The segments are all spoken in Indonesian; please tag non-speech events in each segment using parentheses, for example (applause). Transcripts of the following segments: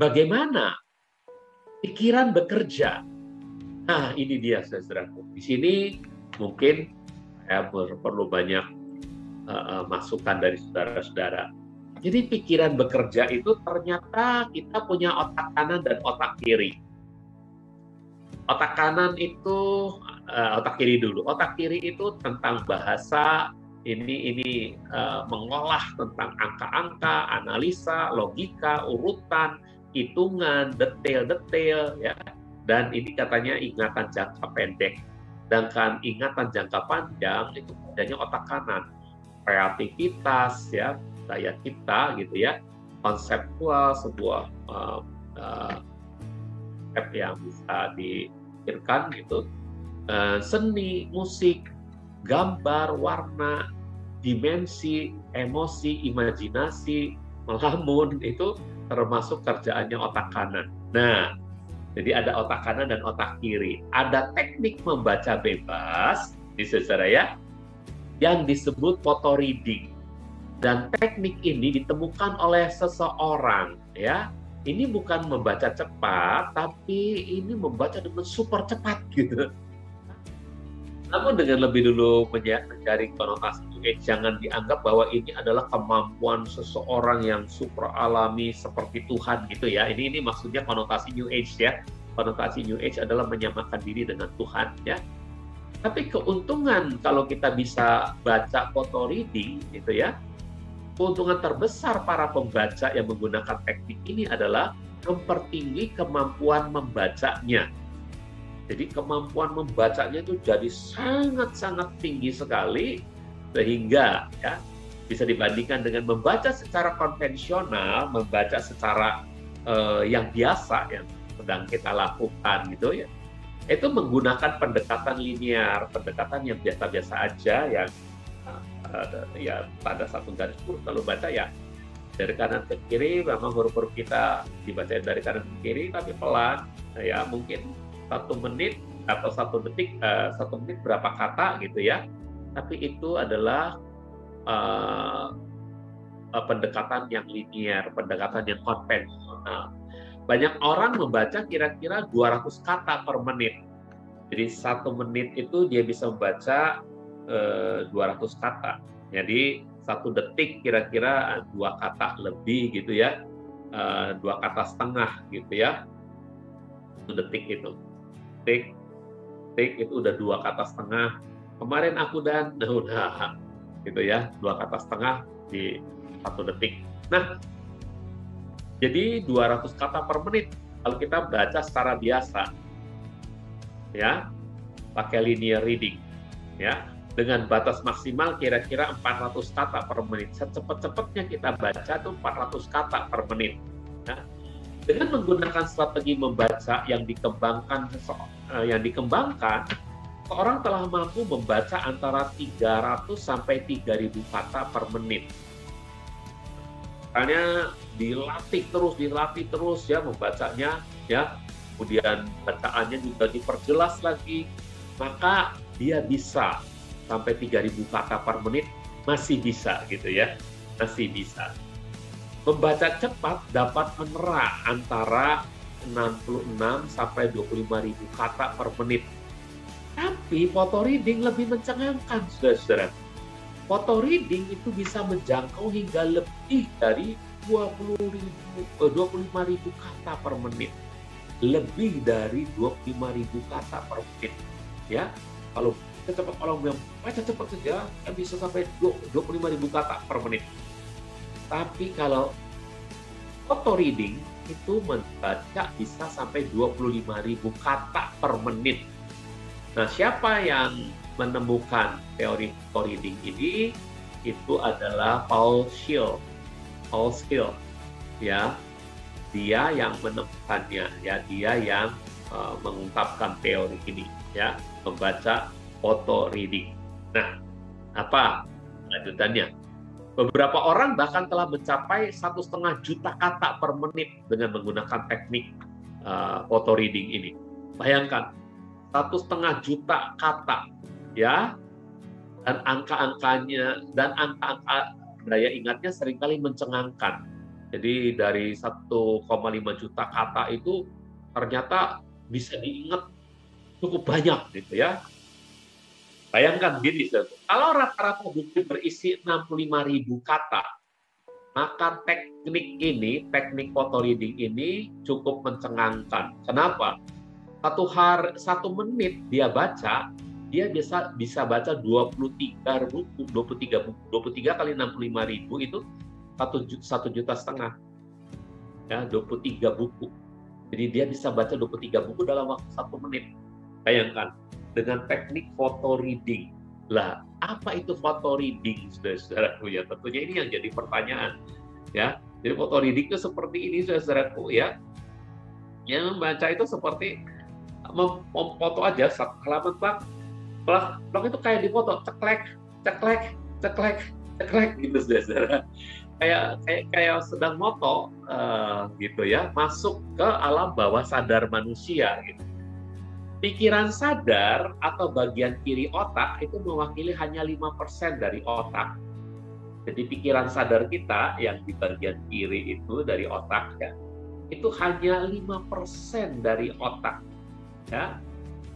bagaimana pikiran bekerja. Nah, ini dia saudaraku. Di sini mungkin saya perlu banyak uh, masukan dari saudara-saudara. Jadi pikiran bekerja itu ternyata kita punya otak kanan dan otak kiri. Otak kanan itu uh, otak kiri dulu. Otak kiri itu tentang bahasa, ini ini uh, mengolah tentang angka-angka, analisa, logika, urutan, hitungan, detail-detail ya. Dan ini katanya ingatan jangka pendek. Sedangkan ingatan jangka panjang itu adanya otak kanan. Kreativitas ya, daya kita gitu ya, konseptual sebuah uh, uh, yang bisa dipikirkan gitu. Uh, seni, musik, gambar, warna, dimensi, emosi, imajinasi, melamun (laughs) itu termasuk kerjaannya otak kanan. Nah, jadi ada otak kanan dan otak kiri. Ada teknik membaca bebas, di secara ya, yang disebut photo reading. Dan teknik ini ditemukan oleh seseorang, ya. Ini bukan membaca cepat, tapi ini membaca dengan super cepat gitu. Namun dengan lebih dulu mencari konotasi Age, jangan dianggap bahwa ini adalah kemampuan seseorang yang super alami seperti Tuhan gitu ya. Ini ini maksudnya konotasi New Age ya. Konotasi New Age adalah menyamakan diri dengan Tuhan ya. Tapi keuntungan kalau kita bisa baca foto reading gitu ya, keuntungan terbesar para pembaca yang menggunakan teknik ini adalah mempertinggi kemampuan membacanya jadi kemampuan membacanya itu jadi sangat-sangat tinggi sekali sehingga ya bisa dibandingkan dengan membaca secara konvensional, membaca secara uh, yang biasa yang sedang kita lakukan gitu ya. Itu menggunakan pendekatan linear, pendekatan yang biasa-biasa aja yang uh, ya pada satu garis pun kalau baca ya dari kanan ke kiri memang huruf-huruf kita dibaca dari kanan ke kiri tapi pelan ya mungkin satu menit atau satu detik uh, satu menit berapa kata gitu ya tapi itu adalah uh, pendekatan yang linear pendekatan yang konvensional. Banyak orang membaca kira-kira 200 kata per menit. Jadi satu menit itu dia bisa membaca uh, 200 kata. Jadi satu detik kira-kira dua kata lebih gitu ya. Dua kata setengah gitu ya. Satu detik itu. Take take itu udah dua kata setengah kemarin aku dan (laughs) nah udah gitu ya dua kata setengah di satu detik nah jadi 200 kata per menit kalau kita baca secara biasa ya pakai linear reading ya dengan batas maksimal kira-kira 400 kata per menit secepat-cepatnya kita baca itu 400 kata per menit ya. dengan menggunakan strategi membaca yang dikembangkan uh, yang dikembangkan, seorang telah mampu membaca antara 300 sampai 3000 kata per menit. Makanya dilatih terus, dilatih terus ya membacanya ya. Kemudian bacaannya juga diperjelas lagi, maka dia bisa sampai 3000 kata per menit masih bisa gitu ya. Masih bisa. Membaca cepat dapat menerah antara 66 sampai 25 ribu kata per menit. Tapi foto reading lebih mencengangkan, saudara-saudara. Foto reading itu bisa menjangkau hingga lebih dari 20 ribu, eh, 25 ribu kata per menit. Lebih dari 25 ribu kata per menit. Ya, kalau kita cepat kalau yang baca cepat saja, kan bisa sampai 25 ribu kata per menit. Tapi kalau foto reading itu membaca bisa sampai 25.000 kata per menit. Nah, siapa yang menemukan teori reading ini? Itu adalah Paul Schill. Paul Schill, ya, dia yang menemukannya, ya, dia yang uh, mengungkapkan teori ini, ya, membaca auto reading. Nah, apa lanjutannya? Beberapa orang bahkan telah mencapai satu setengah juta kata per menit dengan menggunakan teknik uh, auto reading ini. Bayangkan satu setengah juta kata, ya, dan angka-angkanya dan angka-angka daya ingatnya sering kali mencengangkan. Jadi dari 1,5 juta kata itu ternyata bisa diingat cukup banyak gitu ya. Bayangkan gini, kalau rata-rata buku berisi 65.000 kata, maka teknik ini, teknik photo reading ini cukup mencengangkan. Kenapa? Satu hari, satu menit dia baca, dia bisa bisa baca 23 buku, 23 buku, 23 kali 65 ribu itu satu satu juta setengah, ya 23 buku. Jadi dia bisa baca 23 buku dalam waktu satu menit. Bayangkan, dengan teknik photo reading. Lah, apa itu photo reading, saudara-saudaraku ya? Tentunya ini yang jadi pertanyaan, ya. Jadi photo reading itu seperti ini, saudara-saudaraku ya. Yang membaca itu seperti memfoto aja halaman bang, blog itu kayak di foto, ceklek, ceklek, ceklek, ceklek gitu, (laughs) saudara-saudara. Kayak, kayak kayak sedang moto uh, gitu ya, masuk ke alam bawah sadar manusia gitu Pikiran sadar atau bagian kiri otak itu mewakili hanya 5% dari otak. Jadi pikiran sadar kita yang di bagian kiri itu dari otak ya, itu hanya 5% dari otak. Ya.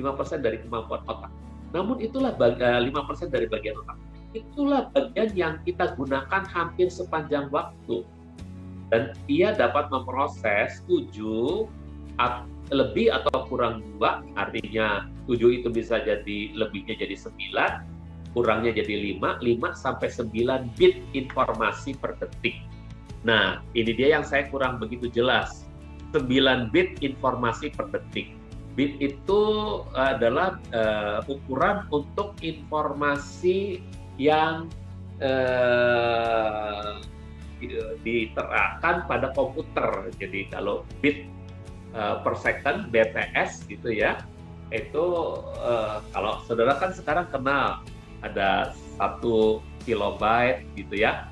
5% dari kemampuan otak. Namun itulah 5% eh, dari bagian otak. Itulah bagian yang kita gunakan hampir sepanjang waktu. Dan ia dapat memproses 7 lebih atau kurang dua, artinya tujuh itu bisa jadi lebihnya jadi sembilan, kurangnya jadi lima, lima sampai sembilan bit informasi per detik. Nah, ini dia yang saya kurang begitu jelas. 9 bit informasi per detik. Bit itu adalah uh, ukuran untuk informasi yang uh, diterapkan pada komputer. Jadi kalau bit Eh, per second BPS gitu ya itu uh, kalau saudara kan sekarang kenal ada satu kilobyte gitu ya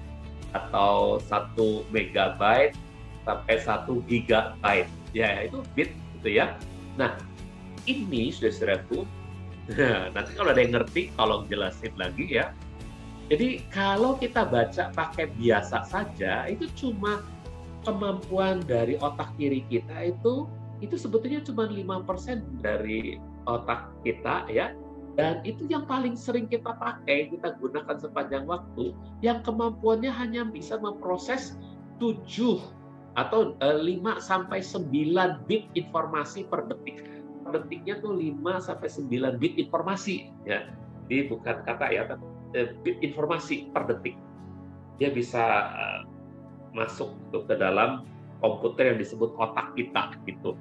atau satu megabyte sampai satu gigabyte ya itu bit gitu ya nah ini sudah saudaraku nanti kalau ada yang ngerti tolong jelasin lagi ya. Jadi kalau kita baca pakai biasa saja itu cuma kemampuan dari otak kiri kita itu itu sebetulnya cuma 5% dari otak kita ya. Dan itu yang paling sering kita pakai kita gunakan sepanjang waktu yang kemampuannya hanya bisa memproses 7 atau 5 eh, sampai 9 bit informasi per detik detiknya tuh 5 sampai 9 bit informasi ya jadi bukan kata ya eh, bit informasi per detik dia bisa uh, masuk ke dalam komputer yang disebut otak kita gitu.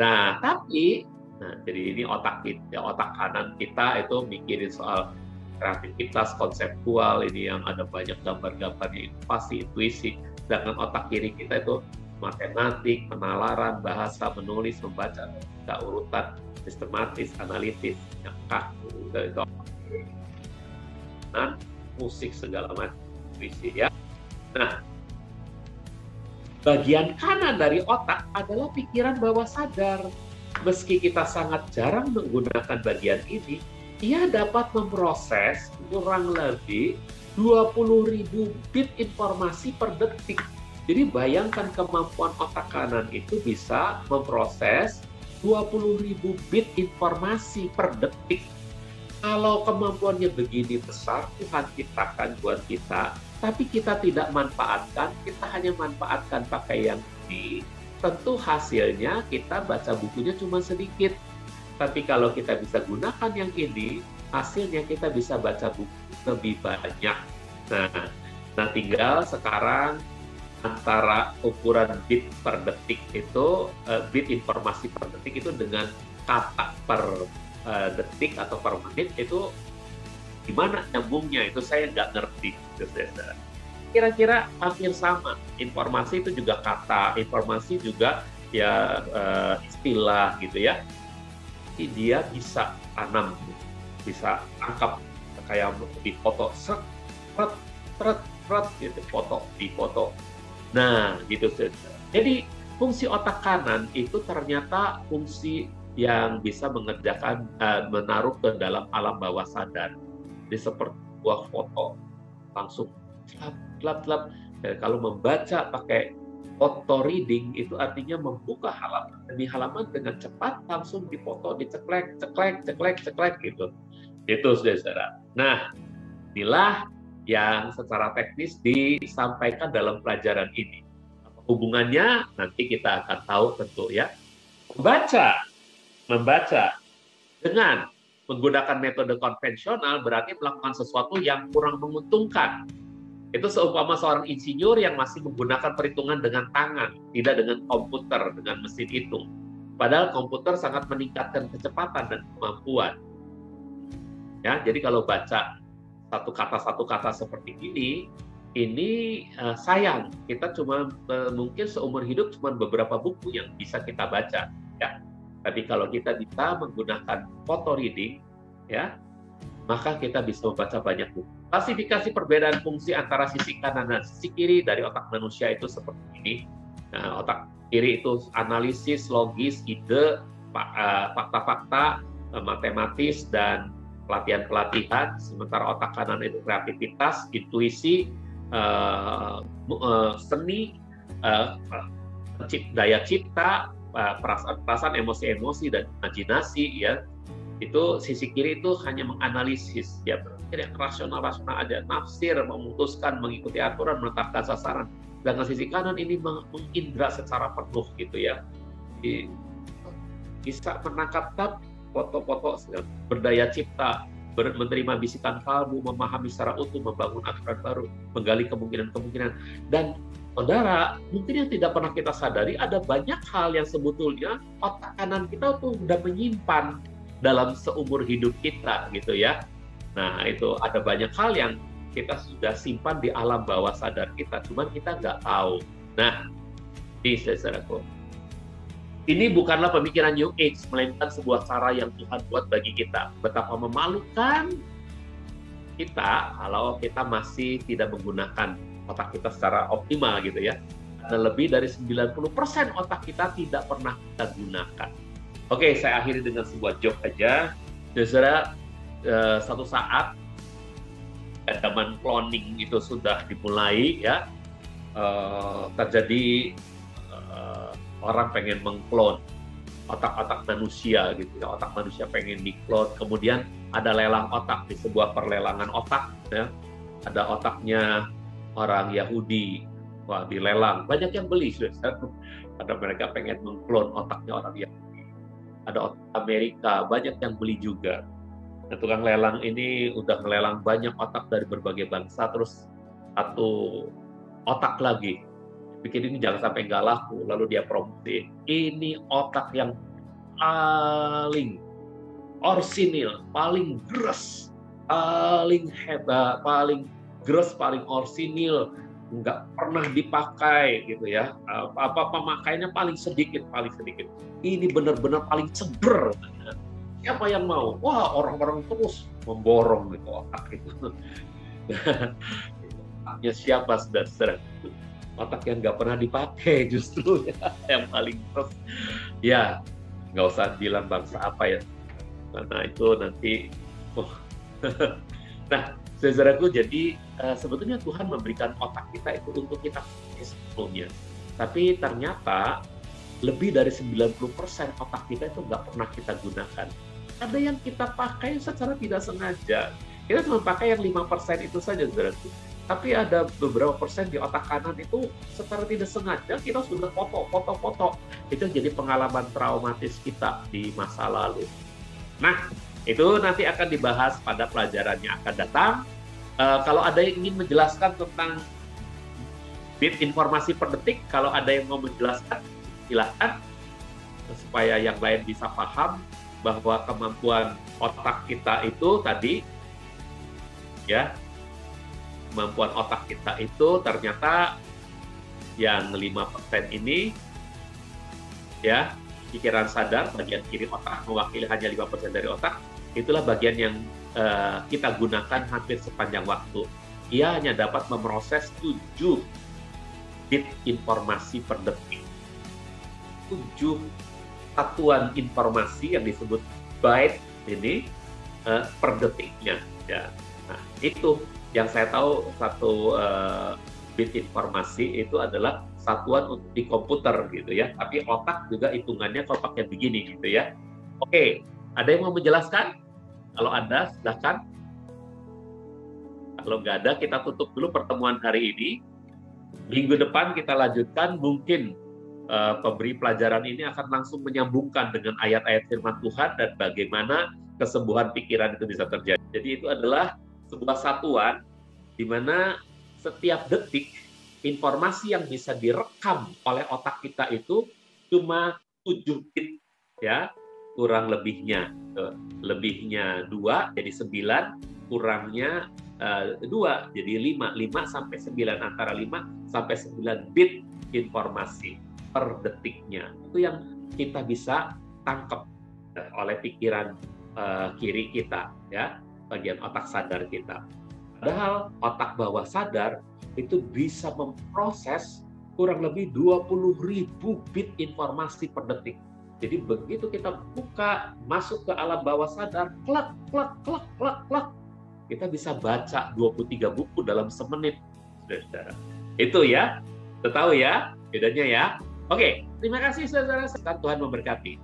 Nah, tapi nah jadi ini otak kita, otak kanan kita itu mikirin soal kreativitas konseptual ini yang ada banyak gambar-gambarnya inovasi, intuisi. Sedangkan otak kiri kita itu matematik, penalaran, bahasa, menulis, membaca, tidak urutan, sistematis, analitis, itu dan musik segala macam, intuisi ya. Nah, bagian kanan dari otak adalah pikiran bawah sadar. Meski kita sangat jarang menggunakan bagian ini, ia dapat memproses kurang lebih 20.000 bit informasi per detik. Jadi bayangkan kemampuan otak kanan itu bisa memproses 20.000 bit informasi per detik. Kalau kemampuannya begini besar, Tuhan ciptakan buat kita tapi kita tidak manfaatkan, kita hanya manfaatkan pakai yang ini, tentu hasilnya kita baca bukunya cuma sedikit. Tapi kalau kita bisa gunakan yang ini, hasilnya kita bisa baca buku lebih banyak. Nah, nah tinggal sekarang antara ukuran bit per detik itu, uh, bit informasi per detik itu dengan kata per uh, detik atau per menit itu gimana nyambungnya? Itu saya nggak ngerti kira-kira hampir sama. Informasi itu juga kata informasi juga ya uh, istilah gitu ya. Jadi dia bisa tanam bisa tangkap kayak di foto set set set gitu foto di foto nah gitu jadi fungsi otak kanan itu ternyata fungsi yang bisa mengerjakan uh, menaruh ke dalam alam bawah sadar jadi seperti buah foto langsung lap lap lap. Dan kalau membaca pakai Auto reading itu artinya membuka halaman demi halaman dengan cepat langsung dipoto, diceklek, ceklek, ceklek, ceklek gitu. Itu saudara. Nah, inilah yang secara teknis disampaikan dalam pelajaran ini. Hubungannya nanti kita akan tahu tentu ya. Membaca, membaca dengan menggunakan metode konvensional berarti melakukan sesuatu yang kurang menguntungkan itu seumpama seorang insinyur yang masih menggunakan perhitungan dengan tangan, tidak dengan komputer, dengan mesin hitung. Padahal komputer sangat meningkatkan kecepatan dan kemampuan. Ya, jadi kalau baca satu kata satu kata seperti ini, ini uh, sayang. Kita cuma uh, mungkin seumur hidup cuma beberapa buku yang bisa kita baca. Ya, tapi kalau kita bisa menggunakan photo reading, ya, maka kita bisa membaca banyak buku. Klasifikasi perbedaan fungsi antara sisi kanan dan sisi kiri dari otak manusia itu seperti ini. Nah, otak kiri itu analisis, logis, ide, eh, fakta-fakta, matematis, dan pelatihan-pelatihan. Sementara otak kanan itu kreativitas, intuisi, eh, seni, daya cipta, perasaan-perasaan, emosi-emosi, dan imajinasi, ya. Itu sisi kiri itu hanya menganalisis ya. Berpikir yang rasional rasional ada nafsir memutuskan mengikuti aturan menetapkan sasaran. Sedangkan sisi kanan ini mengindra secara penuh gitu ya. Jadi, bisa menangkap tap foto-foto berdaya cipta ber, menerima bisikan kalbu memahami secara utuh membangun aturan baru menggali kemungkinan-kemungkinan dan saudara mungkin yang tidak pernah kita sadari ada banyak hal yang sebetulnya otak kanan kita tuh udah menyimpan dalam seumur hidup kita gitu ya. Nah itu ada banyak hal yang kita sudah simpan di alam bawah sadar kita, cuman kita nggak tahu. Nah, ini saudaraku, ini bukanlah pemikiran New Age, melainkan sebuah cara yang Tuhan buat bagi kita. Betapa memalukan kita kalau kita masih tidak menggunakan otak kita secara optimal gitu ya. Dan lebih dari 90% otak kita tidak pernah kita gunakan. Oke, saya akhiri dengan sebuah joke aja. Saudara, uh, satu saat zaman cloning itu sudah dimulai ya, uh, terjadi orang pengen mengklon otak-otak manusia gitu ya, otak manusia pengen diklon. Kemudian ada lelang otak di sebuah perlelangan otak ya. Ada otaknya orang Yahudi, wah dilelang. Banyak yang beli, sudah. Karena mereka pengen mengklon otaknya orang Yahudi ada Amerika, banyak yang beli juga. Nah, tukang lelang ini udah melelang banyak otak dari berbagai bangsa, terus satu otak lagi. Bikin ini jangan sampai nggak laku, lalu dia promosi. Ini otak yang paling orsinil, paling gres, paling hebat, paling gres, paling orsinil, nggak pernah dipakai gitu ya. Apa pemakainya paling sedikit paling sedikit. Ini benar-benar paling seger siapa yang mau? Wah orang-orang terus memborong gitu otak itu. (laughs) Otaknya siapa saudara otak yang nggak pernah dipakai (laughs) justru ya, yang paling terus ya nggak usah bilang bangsa apa ya. Karena itu nanti oh. (laughs) nah saudaraku jadi uh, sebetulnya Tuhan memberikan otak kita itu untuk kita sepenuhnya tapi ternyata lebih dari 90% otak kita itu nggak pernah kita gunakan. Ada yang kita pakai secara tidak sengaja. Kita cuma pakai yang 5% itu saja saudaraku tapi ada beberapa persen di otak kanan itu secara tidak sengaja kita sudah foto, foto, foto. Itu jadi pengalaman traumatis kita di masa lalu. Nah, itu nanti akan dibahas pada pelajaran yang akan datang. Uh, kalau ada yang ingin menjelaskan tentang bit informasi per detik, kalau ada yang mau menjelaskan, silahkan supaya yang lain bisa paham bahwa kemampuan otak kita itu tadi ya kemampuan otak kita itu ternyata yang 5% ini ya pikiran sadar bagian kiri otak mewakili hanya 5% dari otak itulah bagian yang uh, kita gunakan hampir sepanjang waktu. Ia hanya dapat memproses 7 bit informasi per detik. 7 satuan informasi yang disebut byte ini uh, per detiknya. Ya. Nah, itu yang saya tahu satu uh, bit informasi itu adalah satuan untuk di komputer gitu ya. Tapi otak juga hitungannya kalau pakai begini gitu ya. Oke, ada yang mau menjelaskan? Kalau ada, silahkan. Kalau nggak ada, kita tutup dulu pertemuan hari ini. Minggu depan kita lanjutkan, mungkin uh, pemberi pelajaran ini akan langsung menyambungkan dengan ayat-ayat firman Tuhan dan bagaimana kesembuhan pikiran itu bisa terjadi. Jadi itu adalah sebuah satuan di mana setiap detik informasi yang bisa direkam oleh otak kita itu cuma 7 bit ya. Kurang lebihnya lebihnya dua jadi 9 kurangnya dua jadi 5 5 sampai 9 antara 5 sampai 9 bit informasi per detiknya. Itu yang kita bisa tangkap oleh pikiran kiri kita ya bagian otak sadar kita padahal otak bawah sadar itu bisa memproses kurang lebih 20 ribu bit informasi per detik. Jadi begitu kita buka, masuk ke alam bawah sadar, klak, klak, klak, klak, klak, kita bisa baca 23 buku dalam semenit, saudara. Itu ya, kita tahu ya bedanya ya. Oke, terima kasih saudara. Tuhan memberkati.